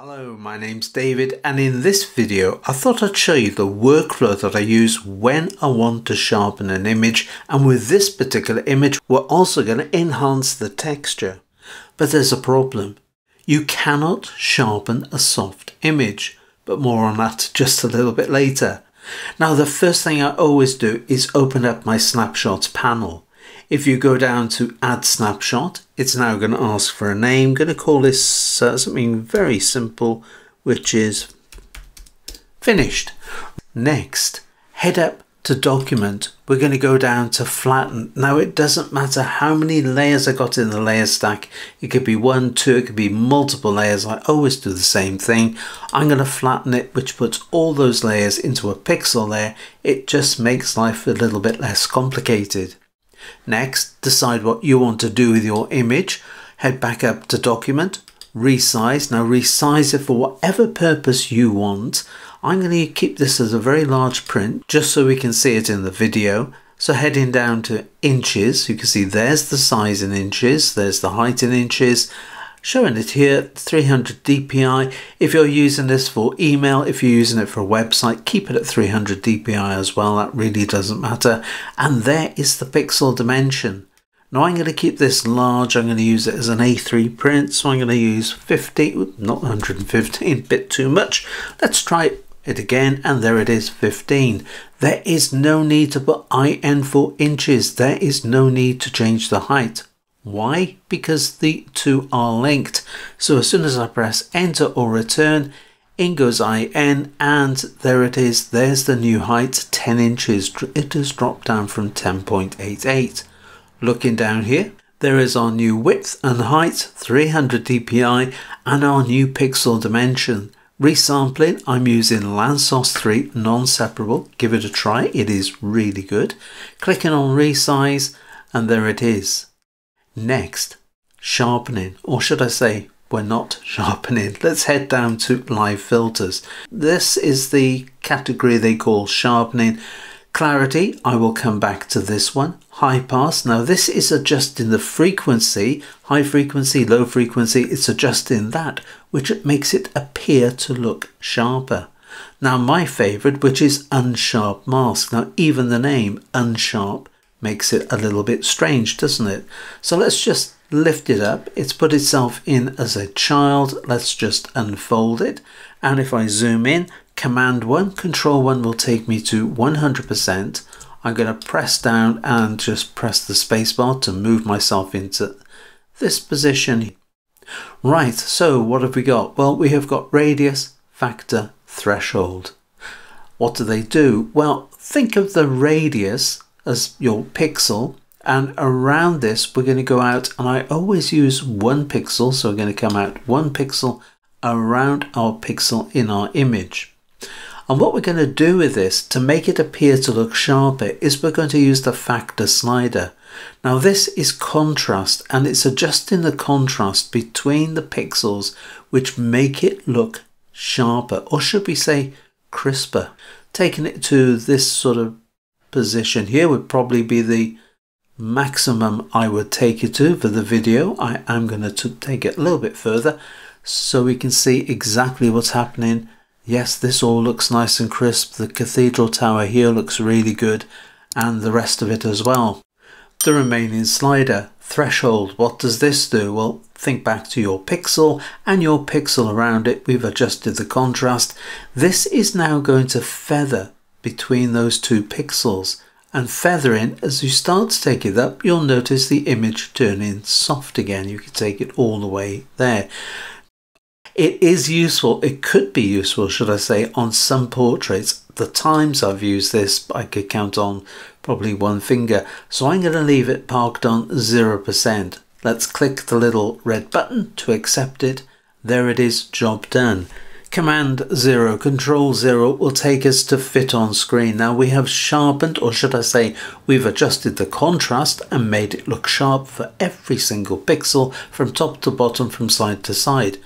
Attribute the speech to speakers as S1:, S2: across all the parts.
S1: Hello, my name's David and in this video I thought I'd show you the workflow that I use when I want to sharpen an image and with this particular image we're also going to enhance the texture. But there's a problem. You cannot sharpen a soft image, but more on that just a little bit later. Now the first thing I always do is open up my snapshots panel. If you go down to add snapshot, it's now going to ask for a name. Going to call this uh, something very simple, which is finished. Next, head up to document. We're going to go down to flatten. Now it doesn't matter how many layers I got in the layer stack. It could be one, two, it could be multiple layers. I always do the same thing. I'm going to flatten it, which puts all those layers into a pixel layer. It just makes life a little bit less complicated. Next, decide what you want to do with your image. Head back up to document, resize. Now resize it for whatever purpose you want. I'm going to keep this as a very large print just so we can see it in the video. So heading down to inches, you can see there's the size in inches, there's the height in inches, showing it here 300 dpi if you're using this for email if you're using it for a website keep it at 300 dpi as well. That really doesn't matter. And there is the pixel dimension. Now I'm going to keep this large. I'm going to use it as an A3 print. So I'm going to use 50 not 115 bit too much. Let's try it again and there it is 15 there is no need to put IN for inches. There is no need to change the height why? Because the two are linked. So as soon as I press enter or return, in goes IN and there it is. There's the new height, 10 inches. It has dropped down from 10.88. Looking down here, there is our new width and height, 300 dpi, and our new pixel dimension. Resampling, I'm using Lanczos 3 non-separable. Give it a try, it is really good. Clicking on resize, and there it is. Next, sharpening, or should I say, we're not sharpening. Let's head down to live filters. This is the category they call sharpening. Clarity, I will come back to this one. High pass, now this is adjusting the frequency, high frequency, low frequency, it's adjusting that, which makes it appear to look sharper. Now my favourite, which is unsharp mask. Now even the name unsharp makes it a little bit strange, doesn't it? So let's just lift it up. It's put itself in as a child. Let's just unfold it. And if I zoom in, Command 1, Control 1 will take me to 100%. I'm going to press down and just press the spacebar to move myself into this position. Right, so what have we got? Well, we have got radius, factor, threshold. What do they do? Well, think of the radius as your pixel and around this we're going to go out and I always use one pixel so we're going to come out one pixel around our pixel in our image. And what we're going to do with this to make it appear to look sharper is we're going to use the factor slider. Now this is contrast and it's adjusting the contrast between the pixels which make it look sharper or should we say crisper? Taking it to this sort of position here would probably be the maximum I would take it to for the video. I am going to take it a little bit further so we can see exactly what's happening. Yes, this all looks nice and crisp. The cathedral tower here looks really good and the rest of it as well. The remaining slider, threshold, what does this do? Well, think back to your pixel and your pixel around it. We've adjusted the contrast. This is now going to feather between those two pixels and feathering as you start to take it up you'll notice the image turning soft again. You can take it all the way there. It is useful it could be useful should i say on some portraits. The times i've used this i could count on probably one finger. So i'm going to leave it parked on 0% let's click the little red button to accept it. There it is job done Command 0, Control 0 will take us to fit on screen. Now we have sharpened, or should I say, we've adjusted the contrast and made it look sharp for every single pixel from top to bottom, from side to side.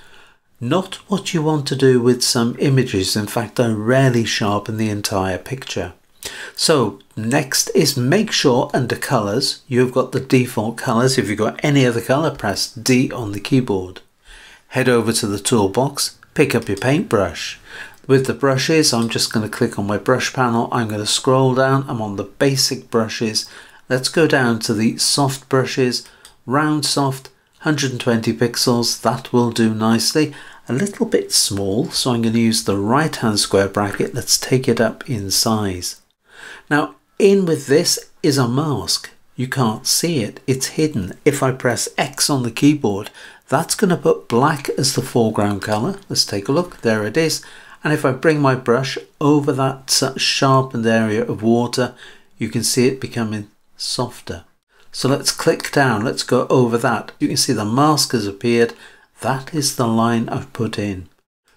S1: Not what you want to do with some images. In fact, I rarely sharpen the entire picture. So next is make sure under colors, you've got the default colors. If you've got any other color, press D on the keyboard. Head over to the toolbox pick up your paintbrush. With the brushes, I'm just going to click on my brush panel. I'm going to scroll down. I'm on the basic brushes. Let's go down to the soft brushes, round soft, 120 pixels. That will do nicely. A little bit small, so I'm going to use the right hand square bracket. Let's take it up in size. Now, in with this is a mask. You can't see it, it's hidden. If I press X on the keyboard, that's going to put black as the foreground color. Let's take a look. There it is. And if I bring my brush over that sharpened area of water, you can see it becoming softer. So let's click down, let's go over that. You can see the mask has appeared. That is the line I've put in.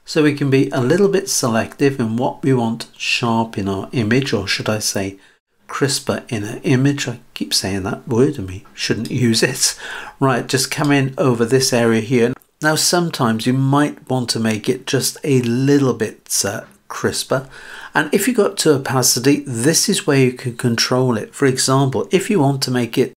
S1: So we can be a little bit selective in what we want sharp in our image, or should I say crisper in an image. I keep saying that word and we shouldn't use it. Right, just come in over this area here. Now sometimes you might want to make it just a little bit uh, crisper and if you go up to opacity this is where you can control it. For example if you want to make it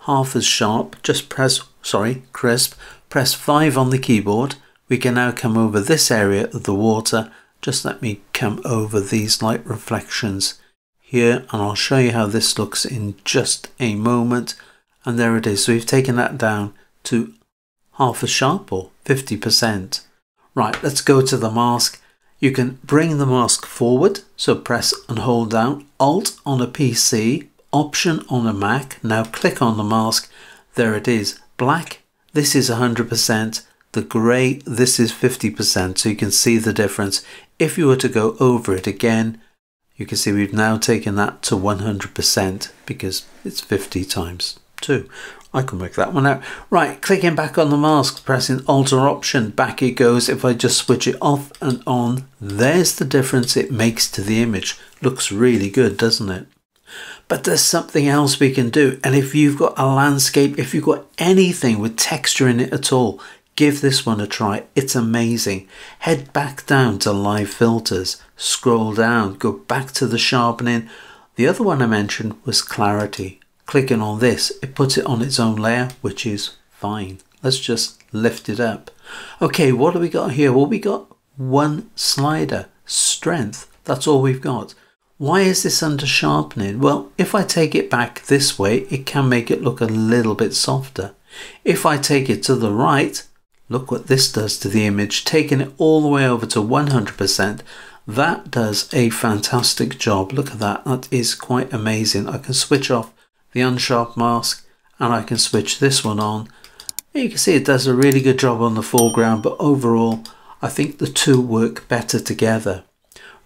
S1: half as sharp just press sorry crisp press 5 on the keyboard we can now come over this area of the water just let me come over these light reflections here and I'll show you how this looks in just a moment and there it is so we've taken that down to half a sharp or 50%. Right, let's go to the mask. You can bring the mask forward, so press and hold down Alt on a PC, Option on a Mac. Now click on the mask. There it is. Black, this is 100%. The grey, this is 50%. So you can see the difference. If you were to go over it again, you can see we've now taken that to 100% because it's 50 times 2. I can work that one out. Right, clicking back on the mask, pressing Alt or Option, back it goes. If I just switch it off and on, there's the difference it makes to the image. Looks really good, doesn't it? But there's something else we can do. And if you've got a landscape, if you've got anything with texture in it at all, give this one a try. It's amazing. Head back down to live filters, scroll down, go back to the sharpening. The other one I mentioned was clarity clicking on this, it puts it on its own layer, which is fine. Let's just lift it up. Okay, what do we got here? Well, we got one slider, strength. That's all we've got. Why is this under sharpening? Well, if I take it back this way, it can make it look a little bit softer. If I take it to the right, look what this does to the image, taking it all the way over to 100%. That does a fantastic job. Look at that. That is quite amazing. I can switch off the unsharp mask and I can switch this one on. You can see it does a really good job on the foreground but overall I think the two work better together.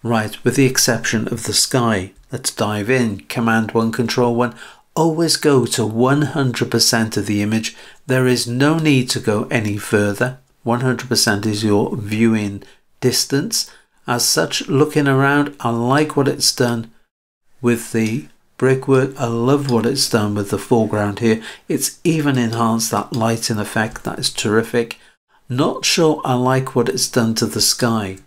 S1: Right, with the exception of the sky. Let's dive in. Command 1, Control 1. Always go to 100% of the image. There is no need to go any further. 100% is your viewing distance. As such, looking around, I like what it's done with the brickwork. I love what it's done with the foreground here. It's even enhanced that lighting effect. That is terrific. Not sure I like what it's done to the sky.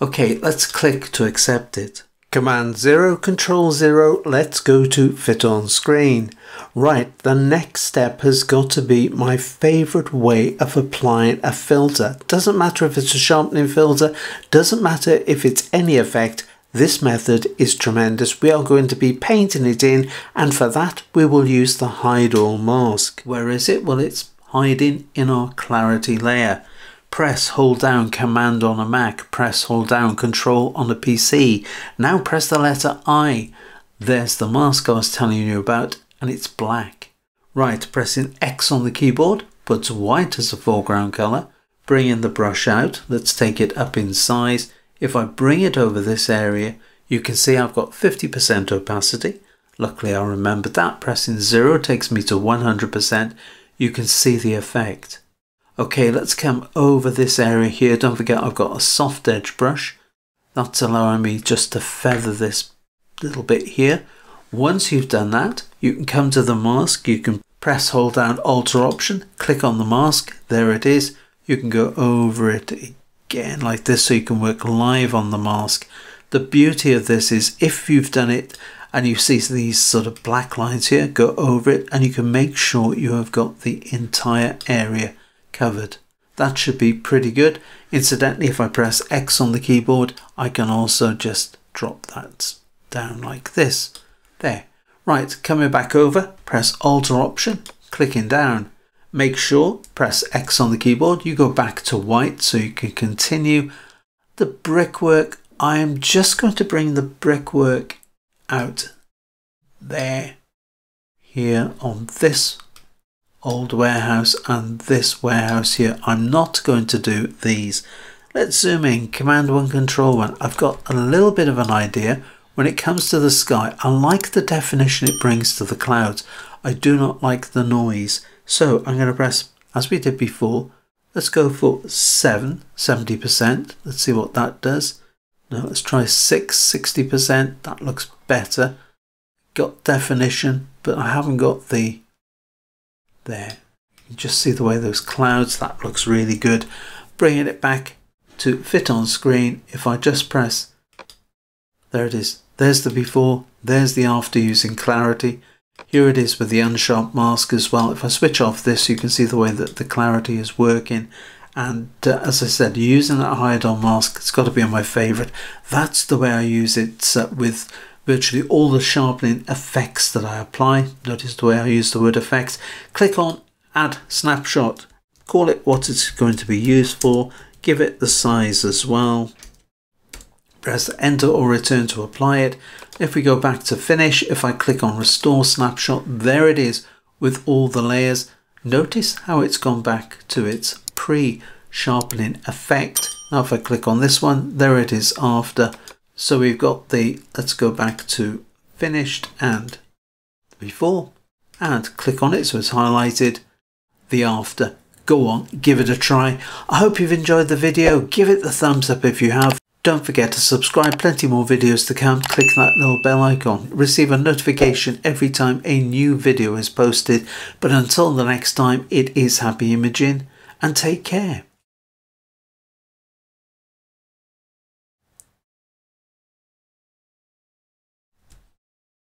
S1: Okay, let's click to accept it. Command 0, Control 0, let's go to Fit on Screen. Right, the next step has got to be my favourite way of applying a filter. Doesn't matter if it's a sharpening filter, doesn't matter if it's any effect, this method is tremendous. We are going to be painting it in and for that we will use the hide all mask. Where is it? Well it's hiding in our clarity layer. Press hold down command on a Mac, press hold down control on a PC. Now press the letter I. There's the mask I was telling you about and it's black. Right, pressing X on the keyboard puts white as a foreground colour. Bring in the brush out, let's take it up in size if I bring it over this area, you can see I've got 50% opacity. Luckily I remembered that. Pressing 0 takes me to 100%. You can see the effect. Okay, let's come over this area here. Don't forget I've got a soft edge brush. That's allowing me just to feather this little bit here. Once you've done that, you can come to the mask. You can press hold down Alt Option, click on the mask. There it is. You can go over it again like this so you can work live on the mask. The beauty of this is if you've done it and you see these sort of black lines here, go over it and you can make sure you have got the entire area covered. that should be pretty good. Incidentally, if I press X on the keyboard, I can also just drop that down like this. There. Right, coming back over, press Alt or Option, clicking down. Make sure, press X on the keyboard, you go back to white so you can continue. The brickwork, I am just going to bring the brickwork out there, here on this old warehouse and this warehouse here. I'm not going to do these. Let's zoom in, Command 1, Control 1. I've got a little bit of an idea. When it comes to the sky, I like the definition it brings to the clouds. I do not like the noise. So I'm going to press, as we did before, let's go for 7, 70%. Let's see what that does. Now let's try 6, 60%. That looks better. Got definition, but I haven't got the there. You just see the way those clouds, that looks really good. Bringing it back to fit on screen, if I just press, there it is. There's the before, there's the after using clarity. Here it is with the unsharp mask as well. If I switch off this, you can see the way that the clarity is working. And uh, as I said, using that hide mask, it's got to be on my favorite. That's the way I use it uh, with virtually all the sharpening effects that I apply. Notice the way I use the word effects. Click on add snapshot. Call it what it's going to be used for. Give it the size as well. Press enter or return to apply it. If we go back to finish, if I click on restore snapshot, there it is with all the layers. Notice how it's gone back to its pre-sharpening effect. Now if I click on this one, there it is after so we've got the, let's go back to finished and before and click on it so it's highlighted the after. Go on, give it a try. I hope you've enjoyed the video. Give it the thumbs up if you have. Don't forget to subscribe, plenty more videos to come. Click that little bell icon. Receive a notification every time a new video is posted. But until the next time, it is happy imaging and take care.